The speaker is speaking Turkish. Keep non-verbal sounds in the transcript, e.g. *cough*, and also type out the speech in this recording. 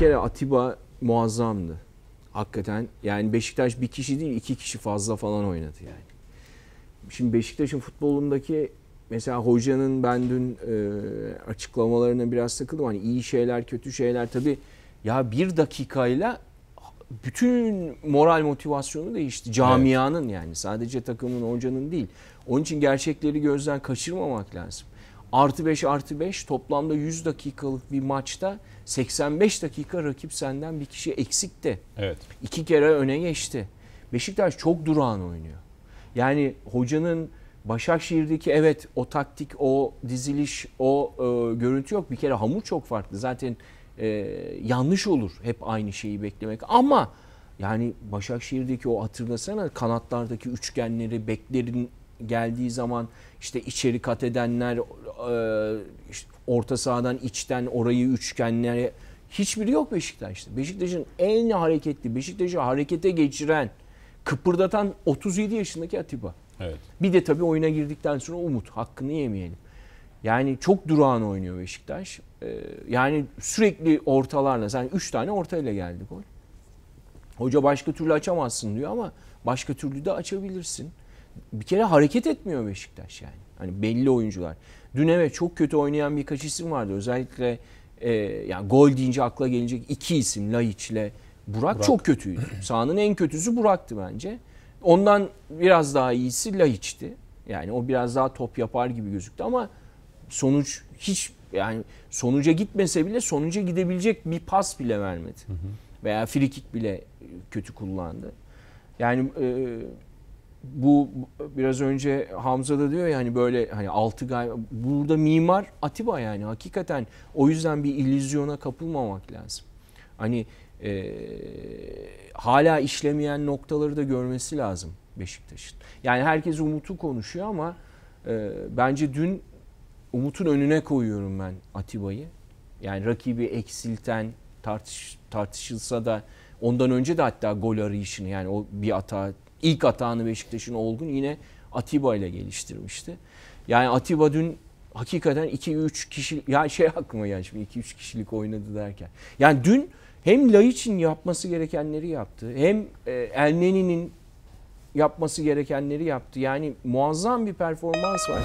kere Atiba muazzamdı. Hakikaten yani Beşiktaş bir kişi değil iki kişi fazla falan oynadı yani. Şimdi Beşiktaş'ın futbolundaki mesela hocanın ben dün e, açıklamalarına biraz takıldım. Hani iyi şeyler kötü şeyler tabii ya bir dakikayla bütün moral motivasyonu değişti. Camianın evet. yani sadece takımın hocanın değil. Onun için gerçekleri gözden kaçırmamak lazım. Artı 5 artı 5 toplamda 100 dakikalık bir maçta 85 dakika rakip senden bir kişi eksikti. Evet. İki kere öne geçti. Beşiktaş çok durağan oynuyor. Yani hocanın Başakşehir'deki evet o taktik, o diziliş, o e, görüntü yok. Bir kere hamur çok farklı. Zaten e, yanlış olur hep aynı şeyi beklemek. Ama yani Başakşehir'deki o hatırlasana kanatlardaki üçgenleri, beklerin geldiği zaman işte içeri kat edenler, işte orta sahadan içten orayı üçgenlere hiçbiri yok Beşiktaş'ta. Beşiktaş'ın en hareketli, Beşiktaş'ı harekete geçiren, kıpırdatan 37 yaşındaki Atiba. Evet. Bir de tabii oyuna girdikten sonra Umut. Hakkını yemeyelim. Yani çok durağan oynuyor Beşiktaş. Yani sürekli ortalarla. Sen 3 tane ortayla geldi gol. Hoca başka türlü açamazsın diyor ama başka türlü de açabilirsin. Bir kere hareket etmiyor Beşiktaş yani. Hani belli oyuncular. Dün evet çok kötü oynayan birkaç isim vardı. Özellikle e, yani gol deyince akla gelecek iki isim Laiç ile Burak, Burak çok kötüydü. *clears throat* Sahanın en kötüsü Burak'tı bence. Ondan biraz daha iyisi Laiç'ti. Yani o biraz daha top yapar gibi gözüktü ama sonuç hiç yani sonuca gitmese bile sonuca gidebilecek bir pas bile vermedi. Hı hı. Veya frikik bile kötü kullandı. Yani e, bu biraz önce Hamza da diyor ya hani böyle hani altı gay burada mimar Atiba yani hakikaten o yüzden bir illüzyona kapılmamak lazım. Hani e, hala işlemeyen noktaları da görmesi lazım Beşiktaş'ın. Yani herkes Umut'u konuşuyor ama e, bence dün Umut'un önüne koyuyorum ben Atiba'yı. Yani rakibi eksilten tartış, tartışılsa da ondan önce de hatta gol arayışını yani o bir hata ilk atağını Beşiktaş'ın olgun yine Atiba ile geliştirmişti. Yani Atiba dün hakikaten 2-3 kişi ya şey aklıma geldi şimdi 2-3 kişilik oynadı derken. Yani dün hem Laiç'in yapması gerekenleri yaptı. Hem e, Elneni'nin yapması gerekenleri yaptı. Yani muazzam bir performans var.